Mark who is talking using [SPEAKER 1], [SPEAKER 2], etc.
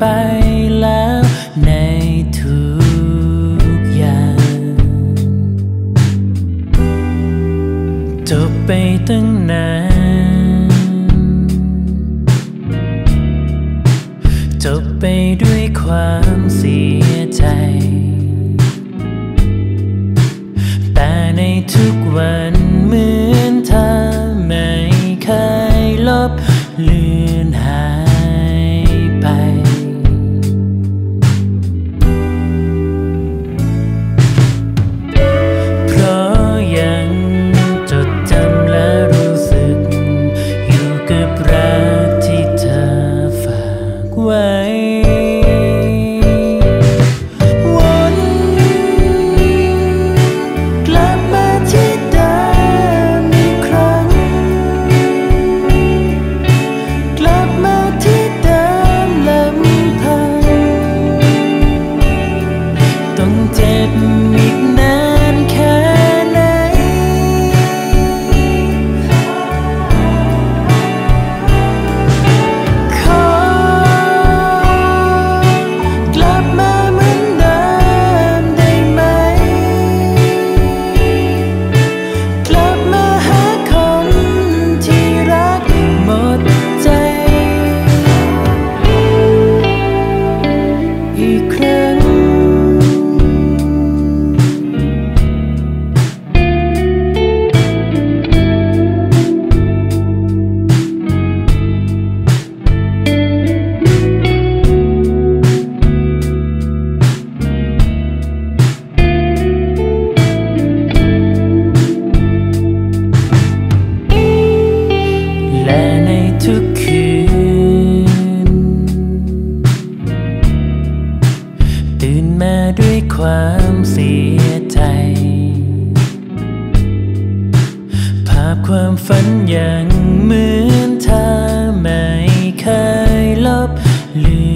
[SPEAKER 1] ไปแล้วในทุกอย่างจบไปตั้งนานจบไปด้วยความเสียใจ แต่ในทุกวันเหมือนเธอไม่เคยลบ đây ความเสียใจ ภาพความฝันอย่างเหมือนเธอไม่เคยลบเลือน